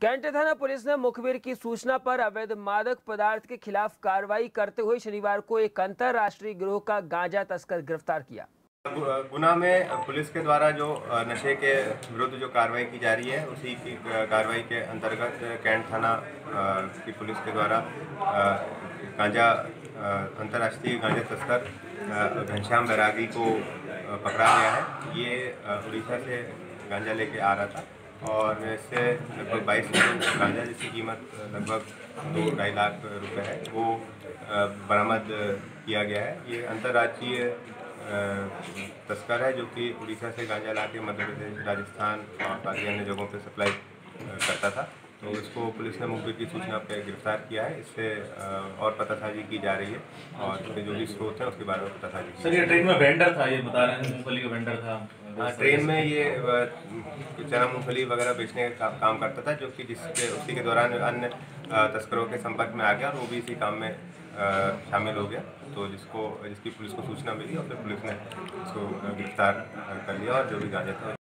Cantt थाना police ने मुखबिर की सूचना पर अवैध मादक पदार्थ के खिलाफ कार्रवाई करते हुए शनिवार को एक अंतर्राष्ट्रीय गिरोह का गांजा तस्कर गिरफ़्तार किया। गुना में पुलिस के द्वारा जो नशे के विरुद्ध जो कार्रवाई की जा रही है, उसी की कार्रवाई के अंतर्गत कैंट थाना की पुलिस के द्वारा गांजा अंतर्राष्ट्रीय गांजा तस्कर घनश्याम बैरागी को पकड़ा गया है। ये उड़ीसा से गांजा लेके आ रहा था। और इससे लगभग बाईस गांजा जिसकी कीमत लगभग दो ढाई लाख रुपए है, वो बरामद किया गया है। ये अंतर्राज्यीय तस्कर है जो कि उड़ीसा से गांजा ला के मध्य प्रदेश, राजस्थान और बाकी अन्य जगहों पर सप्लाई करता था। तो इसको पुलिस ने मुखबिर की सूचना पर गिरफ़्तार किया है। इससे और पतासाजी की जा रही है और जो भी स्रोत हैं उसके बारे में पतासाजी सर, ये ट्रेन में वेंडर था, ये बता रहे हैं, मूंगफली का वेंडर था। हाँ ट्रेन में ये चना मूँगफली वगैरह बेचने का काम करता था जो कि जिसके उसी के दौरान अन्य तस्करों के संपर्क में आ गया और वो भी इसी काम में शामिल हो गया। तो जिसको जिसकी पुलिस को सूचना मिली और फिर पुलिस ने उसको गिरफ़्तार कर लिया और जो भी गांजा था